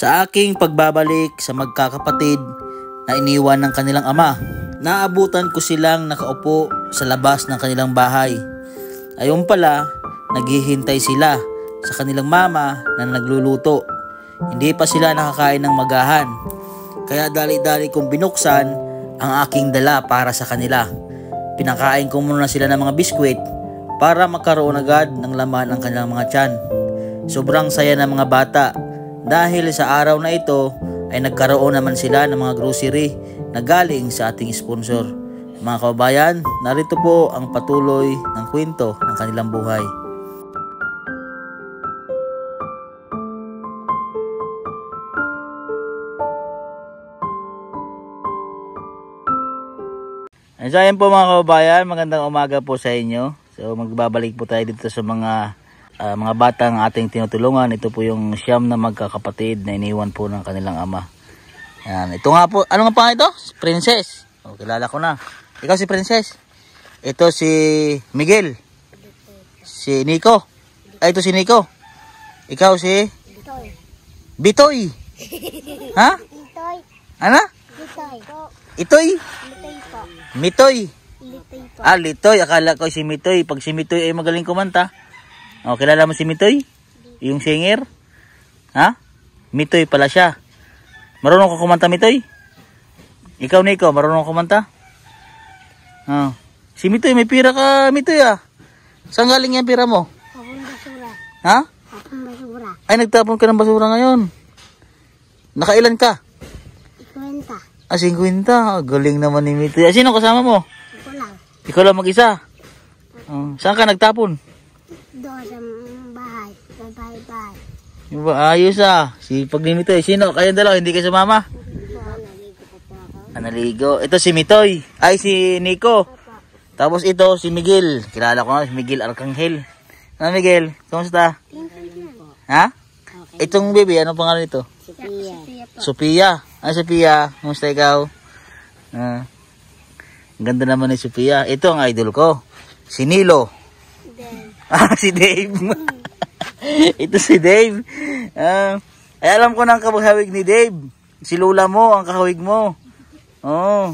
Sa aking pagbabalik sa magkakapatid na iniwan ng kanilang ama, naabutan ko silang nakaupo sa labas ng kanilang bahay. Ayun pala, naghihintay sila sa kanilang mama na nagluluto. Hindi pa sila nakakain ng magahan. Kaya dali-dali kong binuksan ang aking dala para sa kanila. Pinakain ko muna sila ng mga biskwit para magkaroon agad ng laman ang kanilang mga tiyan. Sobrang saya ng mga bata dahil sa araw na ito ay nagkaroon naman sila ng mga grocery na galing sa ating sponsor. Mga kababayan, narito po ang patuloy ng kwento ng kanilang buhay. So ayan po mga kababayan, magandang umaga po sa inyo. So magbabalik po tayo dito sa mga ah, mga batang ating tinutulungan. Ito po yung siyam na magkakapatid na iniwan po ng kanilang ama. Yan. Ito nga po, ano nga pa ito? Princess. O, kilala ko na. Ikaw si Princess. Ito si Miguel. Si Nico. Ay, ito si Nico. Ikaw si Bitoy. Bitoy. ha? Bitoy. Ano? Bitoy. Itoy? Bitoy po. Mitoy. Bitoy po. Ah, Litoy. Akala ko si Mitoy. Pag si Mitoy ay magaling kumanta. O, kilala mo si Mitoy? Yung singer? Ha? Mitoy pala siya. Marunong ka kumanta, Mitoy? Ikaw, Nico, marunong ka kumanta? Oh. Si Mitoy, may pira ka, Mitoy ah. Saan galing yung pira mo? Kapang basura. Ha? Kapang basura. Ay, nagtapon ka ng basura ngayon. Nakailan ka? Ikwenta. Ah, 50. Ah, galing naman ni Mitoy. Ah, sino kasama mo? Ako lang. Ikaw lang mag-isa. Oh, saan ka nagtapon? Doon sa bahay. Bahay-bahay. Yung ba, ayos ah. Si Paglimitoy. Sino? Kayong dalawa, hindi kayo sumama? Analigo. Ito si Mitoy. Ay, si Nico. Tapos ito, si Miguel. Kilala ko na, si Miguel Arcangel. Ano, Miguel? Kamusta? Ha? Itong baby, ano pangalan nito? Po. Sophia. Ah, Sophia. Kamusta ikaw? Ah. ganda naman ni Sophia. Ito ang idol ko. Si Nilo. Ah, si Dave. Ito si Dave. Ah, ay alam ko na ang kahawig ni Dave. Si Lola mo, ang kahawig mo. Oh.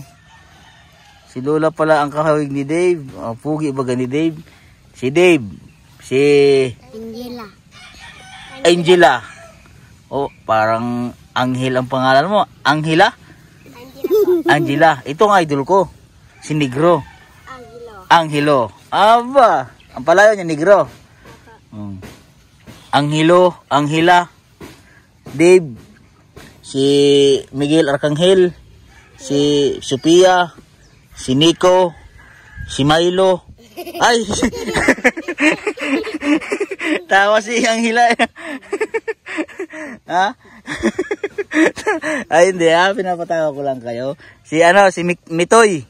Si Lola pala ang kahawig ni Dave. Oh, pugi ba ni Dave? Si Dave. Si Angela. Angela. Oh, parang Anghel ang pangalan mo. Anghela? Angela. Ito ang idol ko. Si Negro. Angelo. Angelo. Aba, ang palayo niya negro. Mm. Angelo, Angela, Dave, si Miguel Arcangel, si Sophia, si Nico, si Milo. Ay! Tawa si Angela. ha? Ay, hindi ha. Pinapatawa ko lang kayo. Si ano, si Mi- Mitoy.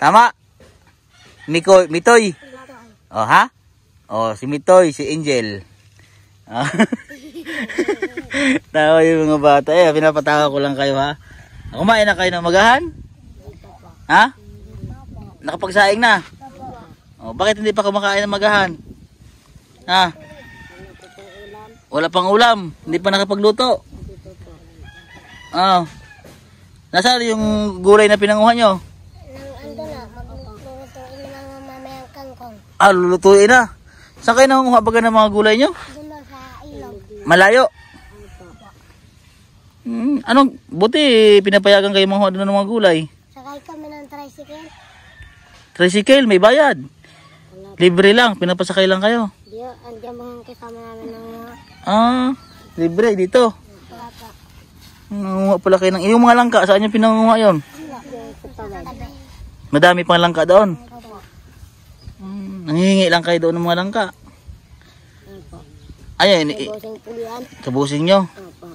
Tama? Miko, Mitoy. Oh, ha? Oh, si Mitoy, si Angel. Ah. Tawa yung mga bata. Eh, pinapatawa ko lang kayo, ha? Kumain na kayo ng magahan? Ha? Nakapagsaing na? Oh, bakit hindi pa kumakain ng magahan? Ha? Wala pang ulam. Hindi pa nakapagluto. Oh. Nasaan yung gulay na pinanguha nyo? Nang ando na, maglulutuin na mga mamayang kangkong. Ah, lulutuin na. Saan kayo nangunguha baga ng mga gulay nyo? Na sa ilog. Malayo. Hmm, anong, buti pinapayagan kayo mga ng mga gulay. Sakay kami ng tricycle. Tricycle, may bayad. Libre lang, pinapasakay lang kayo. Di, andiyan mga kasama namin ng mga Ah, libre dito. Nangunguha pala kayo ng, yung mga langka, saan yung pinangunguha tabi. Madami pang langka doon. Nangihingi lang kayo doon ng mga langka. Opo. Ayan, i- Boseng pulian. kabusin nyo. Opo.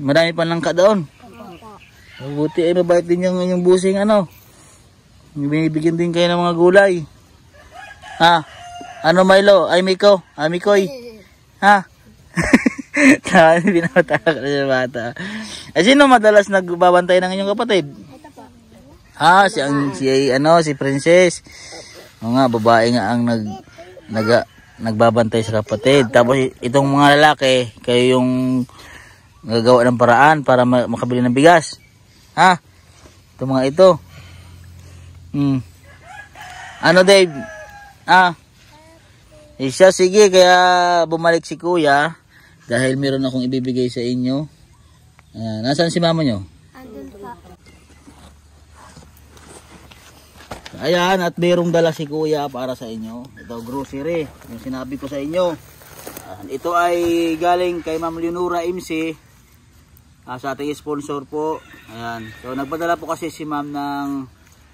Madami pang langka doon. Opo. Mabuti ay mabait din yung, yung busing ano. Binibigyan din kayo ng mga gulay. Ha? Ano Milo? Ay Miko? Ay Mikoy? Ha? Tawa, binatawa ka na sa bata. Ay sino madalas nagbabantay ng inyong kapatid? Po. Ah, si ang si ano, si Princess. O nga, babae nga ang nag nag nagbabantay sa kapatid. Tapos itong mga lalaki, kayo yung gagawa ng paraan para ma- makabili ng bigas. Ha? Ito mga ito. Hmm. Ano Dave? Ah. Siya, sige, kaya bumalik si kuya dahil meron akong ibibigay sa inyo. Ayan, nasaan si mama nyo? Andun pa. Ayan, at mayroong dala si kuya para sa inyo. Ito, grocery. Yung sinabi ko sa inyo. Ito ay galing kay Ma'am Leonora MC. ah, sa ating sponsor po. Ayan. So, nagpadala po kasi si Ma'am ng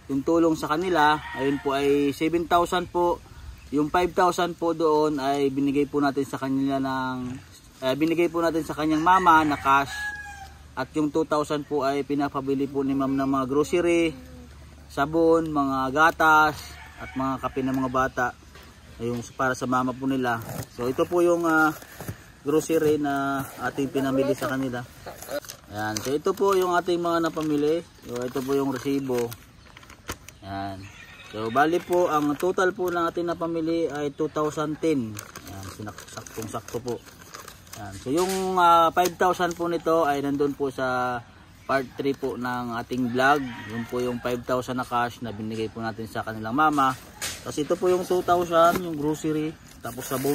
yung tulong sa kanila. Ayun po ay 7,000 po. Yung 5,000 po doon ay binigay po natin sa kanila ng eh, binigay po natin sa kanyang mama na cash. At yung 2,000 po ay pinapabili po ni Ma'am ng mga grocery sabon, mga gatas, at mga kape ng mga bata. Yung para sa mama po nila. So ito po yung ah, grocery na ating pinamili sa kanila. Ayan. So ito po yung ating mga napamili. So ito po yung resibo. Ayan. So bali po ang total po ng ating napamili ay 2010. Ayan, sinak- saktong sakto po. Ayan. So yung ah, 5,000 po nito ay nandun po sa part 3 po ng ating vlog. Yun po yung 5,000 na cash na binigay po natin sa kanilang mama. Tapos ito po yung 2,000, yung grocery, tapos sabon.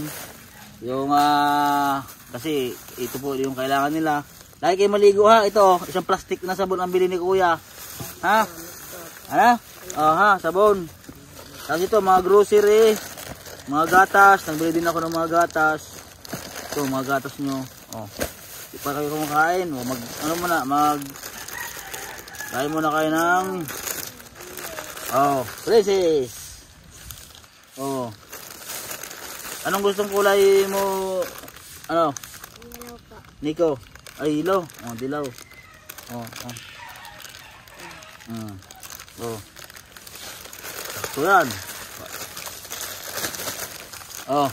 Yung ah kasi ito po yung kailangan nila. Lagi kayo maligo ha. Ito, isang plastic na sabon ang bili ni kuya. Ha? Ano? Oh, ha, sabon. Tapos ito, mga grocery, mga gatas. Nagbili din ako ng mga gatas. Ito, mga gatas nyo. Oh. Di pa kayo kumakain. Mag, ano muna, mag, kain muna kayo ng, oh, princess. Oh. Anong gustong kulay mo, ano, Ilaw pa. Nico? Ay, ilaw. Oh, dilaw. Oh, oh. Mm. Oh. Yan. Oh.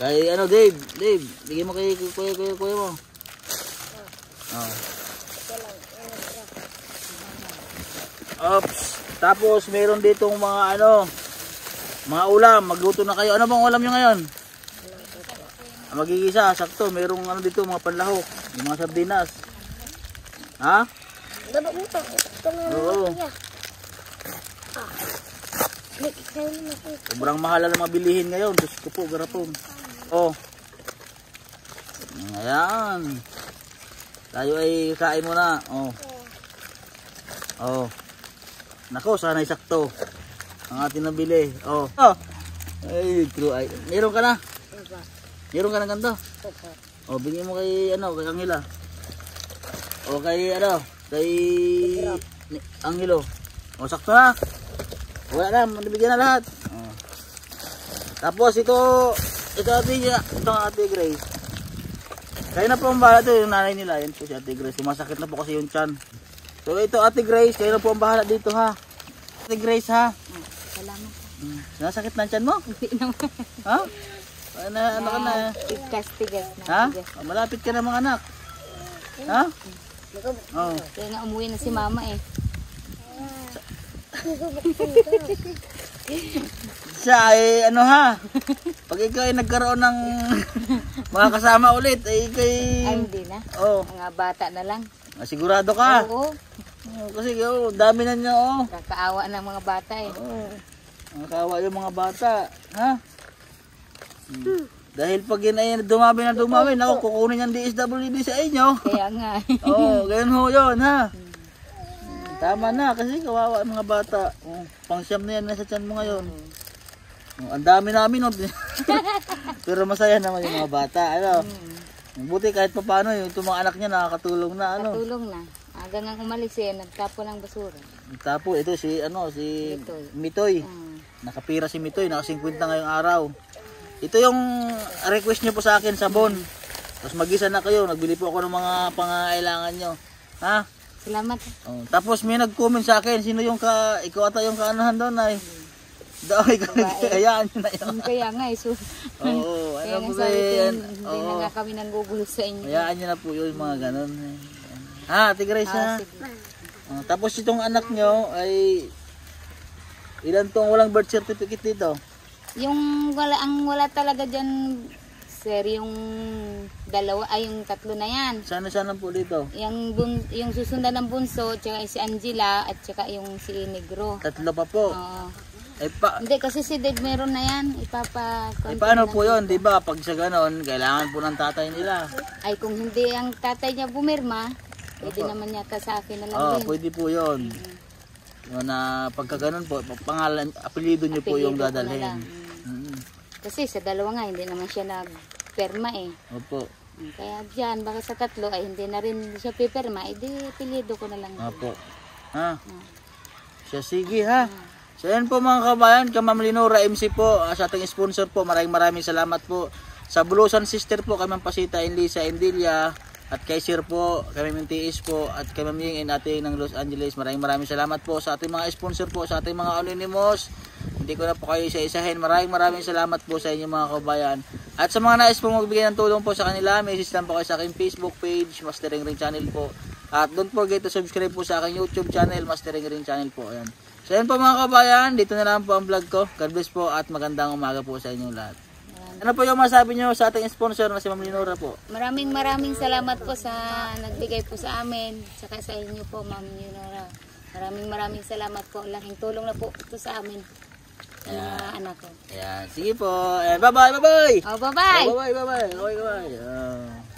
Kay ano, Dave? Dave, bigyan mo kay kuya, kuya, kuya mo. Oh. Ito lang. Ano ito? Ops. Tapos, meron ditong mga ano, mga ulam. Magluto na kayo. Ano bang ulam nyo ngayon? Ah, Magigisa, sakto. Merong ano dito, mga panlahok. Yung mga sardinas. Ha? Daba mo ito. Oo. Ah. Na ito. Sobrang mahal ang mabilihin ngayon. Diyos ko po, garapon. Oh. Ayan. Tayo ay kain muna. Oh. Oh. Nako, sana'y sakto. Ang ating nabili. Oh. Oh. Ay, true. Ay, meron ka na. Meron ka na ganito. Ito. Oh, bigyan mo kay ano, kay Angela. O kay ano, kay Angelo. O sakto na. Wala na, nabigyan na lahat. Oh. Tapos ito, ito ate niya, ito ate Grace. Kayo na po ang bahala ito, yung nanay nila, yan po si ate Grace. Sumasakit na po kasi yung chan. So ito ate Grace, kayo na po ang bahala dito ha. Ate Grace ha. Salamat. Hmm. Nasakit na chan mo? Hindi naman. Ha? Ano, ano ka na? Tigas-tigas na. Ha? Oh, malapit ka na mga anak. Ha? Oh. Kaya nga umuwi na si mama eh. Siya ay ano ha? Pag ikaw ay nagkaroon ng mga kasama ulit, ay kay... Ay, hindi na. Oh, Mga bata na lang. sigurado ka. Oo. Oh, kasi oh, dami na niya oh. Kakaawa ng mga bata eh. Oh. Nakakawa yung mga bata. Ha? Hmm. Dahil pag yun ay dumami na dumami, naku, kukunin yung DSWD sa inyo. Kaya nga. Oo, oh, ganyan ho yun, ha? Tama na, kasi kawawa ang mga bata. Oh, pangsyam na yan nasa tiyan mo ngayon. Oh, ang dami namin, oh. Pero masaya naman yung mga bata, ano? Buti kahit pa paano, yung itong mga anak niya nakakatulong na, ano? Tulong na. Aga nga umalis eh, nagtapo ng basura. Tapo, ito si, ano, si Mitoy. Mitoy. Mm. Nakapira si Mitoy, naka 50 ngayong araw. Ito yung request niyo po sa akin, sabon. Tapos mag-isa na kayo, nagbili po ako ng mga pangangailangan nyo. Ha? Salamat. Oh, tapos may nag-comment sa akin, sino yung ka, ikaw ata yung kaanahan doon ay. Daw, ikaw, hayaan nyo na yun. Kaya nga eh. So, Oo, ano po ko, yan? hindi na nga kami nanggugulo sa inyo. hayaan nyo na po yun, mga ganun. Ha, Ate Grace ha? Ah, sige. Oh, tapos itong anak nyo ay, ilan tong walang birth certificate dito? Yung wala, ang wala talaga dyan sir, yung dalawa, ay yung tatlo na yan. Sana sana po dito. Yung, bun, yung susundan ng bunso, tsaka si Angela, at tsaka yung si Negro. Tatlo pa po. Oo. Eh, pa, Hindi, kasi si Dave meron na yan. Ipapa... eh paano po yun, di ba? Pag sa ganon, kailangan po ng tatay nila. Ay, kung hindi ang tatay niya bumirma, pwede naman yata sa akin na lang Oo, din. pwede po yun. Yun na pagka ganon po, pangalan, apelido niyo po yung Apelido ko na dadalhin. Mm. Kasi sa dalawa nga, hindi naman siya nagperma eh. Opo. Kaya dyan, baka sa tatlo ay hindi na rin siya pipirma, edi apelido ko na lang. Opo. Ha? Siya, sige ha. So yan po mga kabayan, kay Ma'am Linora MC po, ah, sa ating sponsor po, maraming maraming salamat po. Sa Bulusan Sister po, kay Ma'am Pasita and Lisa Endilia, at kay Sir po, kay Ma'am Tiis po, at kay Ma'am Ying and ating ng Los Angeles. Maraming maraming salamat po sa ating mga sponsor po, sa ating mga anonymous. Hindi ko na po kayo isa-isahin. Maraming maraming salamat po sa inyo mga kabayan. At sa mga nais po magbigay ng tulong po sa kanila, message lang po kayo sa aking Facebook page, Mastering Ring Channel po. At don't forget to subscribe po sa aking YouTube channel, Mastering Ring Channel po. Ayan. So yan po mga kabayan, dito na lang po ang vlog ko. God bless po at magandang umaga po sa inyong lahat. Ano po yung masabi nyo sa ating sponsor na si Ma'am Linora po? Maraming maraming salamat po sa nagbigay po sa amin, saka sa inyo po, Ma'am Yunora. Maraming maraming salamat po. Laking tulong na po ito sa amin. Sa mga anak ko. Ayan, sige po. Ayan, bye-bye, bye-bye! Oh, bye-bye! Bye-bye, bye-bye. Okay, bye-bye. Ayan.